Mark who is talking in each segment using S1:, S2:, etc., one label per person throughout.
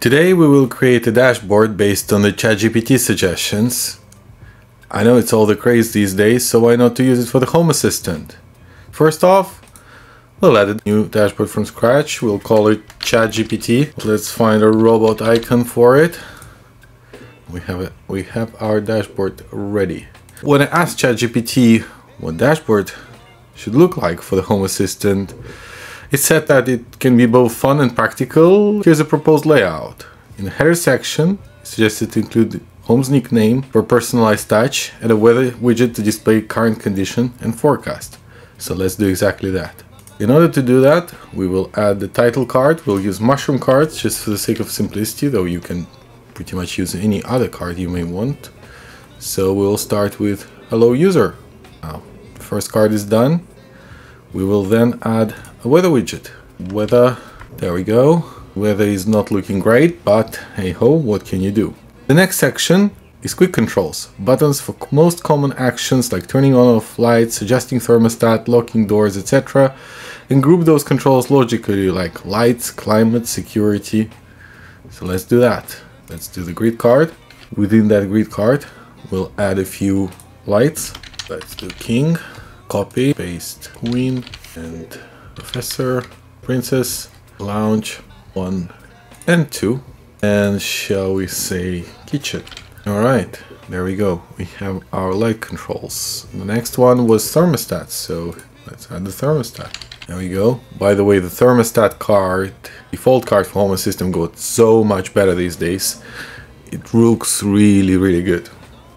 S1: Today we will create a dashboard based on the ChatGPT suggestions. I know it's all the craze these days, so why not to use it for the Home Assistant? First off, we'll add a new dashboard from scratch. We'll call it ChatGPT. Let's find a robot icon for it. We have it. We have our dashboard ready. When I asked ChatGPT what dashboard should look like for the Home Assistant, it said that it can be both fun and practical. Here's a proposed layout. In the header section, suggested to include Home's nickname for personalized touch and a weather widget to display current condition and forecast. So let's do exactly that. In order to do that, we will add the title card. We'll use mushroom cards just for the sake of simplicity, though you can pretty much use any other card you may want. So we'll start with hello user. Now, first card is done. We will then add a weather widget. Weather, there we go. Weather is not looking great, but hey ho, what can you do? The next section is quick controls, buttons for most common actions like turning on off lights, adjusting thermostat, locking doors, etc. And group those controls logically like lights, climate, security. So let's do that. Let's do the grid card. Within that grid card, we'll add a few lights. Let's do king, copy, paste queen and professor, princess, lounge, one and two. And shall we say kitchen? All right, there we go. We have our light controls. The next one was thermostat, so let's add the thermostat. There we go. By the way, the thermostat card, default card for Home Assistant got so much better these days. It looks really, really good.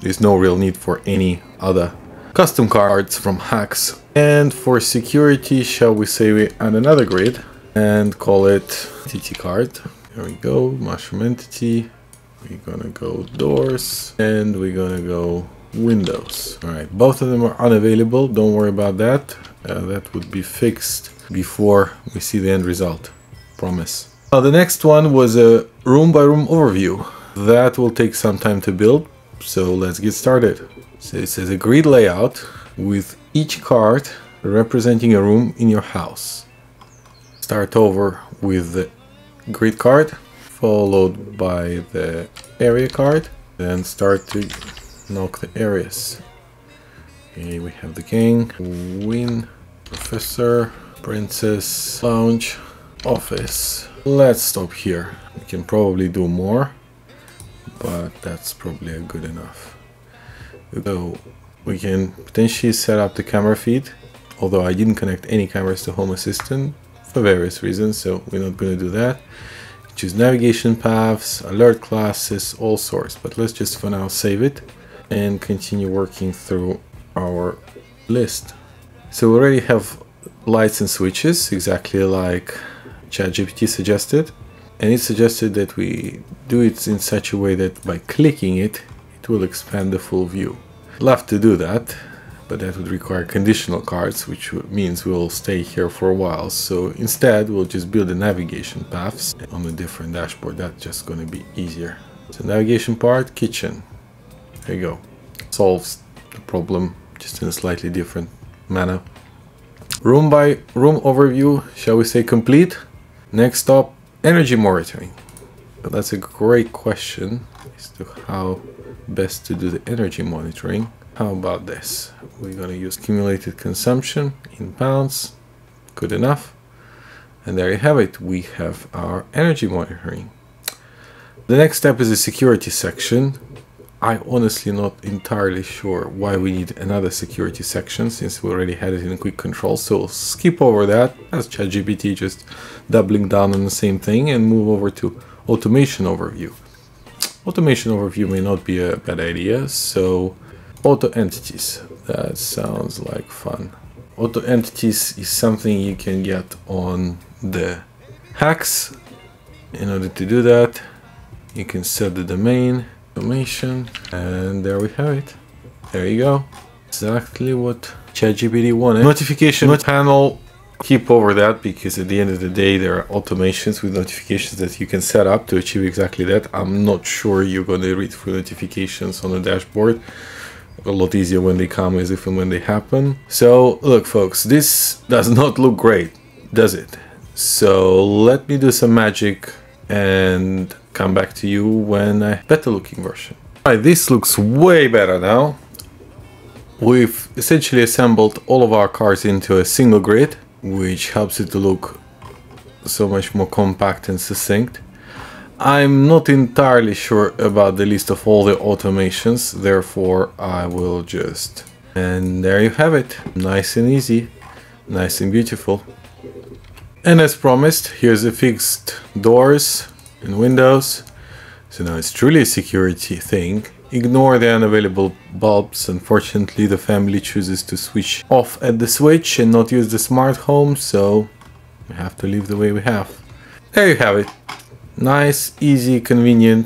S1: There's no real need for any other custom cards from HACS. And for security, shall we say we add another grid and call it entity card. There we go, mushroom entity. We're gonna go doors and we're gonna go windows. All right, both of them are unavailable. Don't worry about that. Uh, that would be fixed before we see the end result. Promise. Now, the next one was a room by room overview. That will take some time to build, so let's get started. So it says a grid layout with each card representing a room in your house. Start over with the grid card, followed by the area card, then start to knock the areas. Okay, we have the king, queen, professor, princess, lounge, office. Let's stop here. We can probably do more, but that's probably good enough. So we can potentially set up the camera feed, although I didn't connect any cameras to Home Assistant for various reasons, so we're not going to do that. Choose navigation paths, alert classes, all sorts, but let's just for now save it and continue working through our list. So we already have lights and switches, exactly like ChatGPT suggested. And it suggested that we do it in such a way that by clicking it, it will expand the full view. Love to do that, but that would require conditional cards, which means we'll stay here for a while. So instead, we'll just build the navigation paths on a different dashboard. That's just going to be easier. So navigation part, kitchen. There you go. Solves the problem just in a slightly different manner. Room by room overview, shall we say complete? Next up, energy monitoring. that's a great question as to how best to do the energy monitoring. How about this? We're going to use cumulated consumption in pounds. Good enough. And there you have it. We have our energy monitoring. The next step is the security section. I'm honestly not entirely sure why we need another security section since we already had it in quick control. So we'll skip over that as ChatGPT just doubling down on the same thing and move over to automation overview. Automation overview may not be a bad idea, so auto entities. That sounds like fun. Auto entities is something you can get on the HACS. In order to do that, you can set the domain, automation, and there we have it. There you go. Exactly what ChatGPT wanted. Notification panel keep over that because at the end of the day there are automations with notifications that you can set up to achieve exactly that. I'm not sure you're going to read through notifications on the dashboard. A lot easier when they come as if and when they happen. So look folks this does not look great does it? So let me do some magic and come back to you when a better looking version. Alright, this looks way better now. We've essentially assembled all of our cars into a single grid, which helps it to look so much more compact and succinct. I'm not entirely sure about the list of all the automations, therefore I will just... And there you have it, nice and easy, nice and beautiful. And as promised, here's the fixed doors and windows. So now it's truly a security thing. Ignore the unavailable bulbs. Unfortunately, the family chooses to switch off at the switch and not use the smart home, so we have to leave the way we have. There you have it. Nice, easy, convenient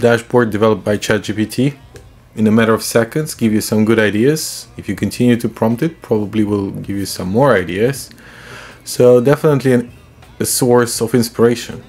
S1: dashboard developed by ChatGPT. In a matter of seconds, give you some good ideas. If you continue to prompt it, probably will give you some more ideas. So definitely an, a source of inspiration.